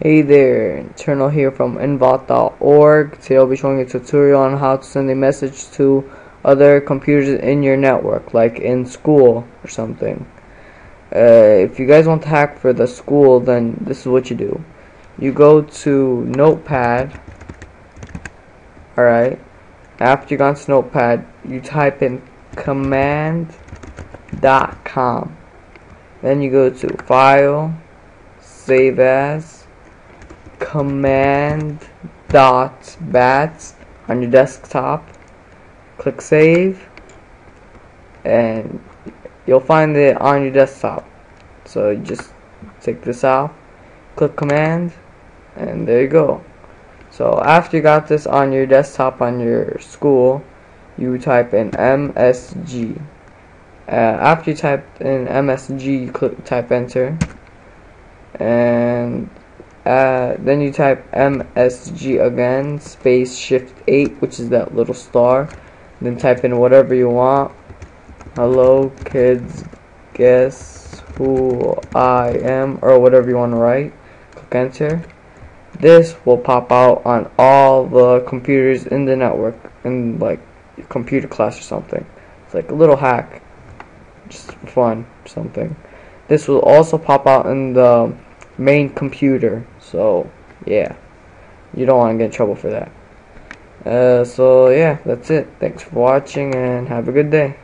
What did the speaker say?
Hey there, Internal here from inVault.org. Today I'll be showing a tutorial on how to send a message to other computers in your network, like in school or something. Uh, if you guys want to hack for the school, then this is what you do. You go to Notepad, alright. After you go to Notepad, you type in command.com. Then you go to File, Save As, command dot bat on your desktop. Click save and you'll find it on your desktop. So you just take this out click command and there you go. So after you got this on your desktop on your school you type in MSG uh, after you type in MSG you click type enter. And uh, then you type MSG again, space shift 8, which is that little star. Then type in whatever you want. Hello, kids, guess who I am, or whatever you want to write. Click enter. This will pop out on all the computers in the network, in like computer class or something. It's like a little hack, just fun, something. This will also pop out in the main computer. So, yeah. You don't want to get in trouble for that. Uh, so, yeah, that's it. Thanks for watching and have a good day.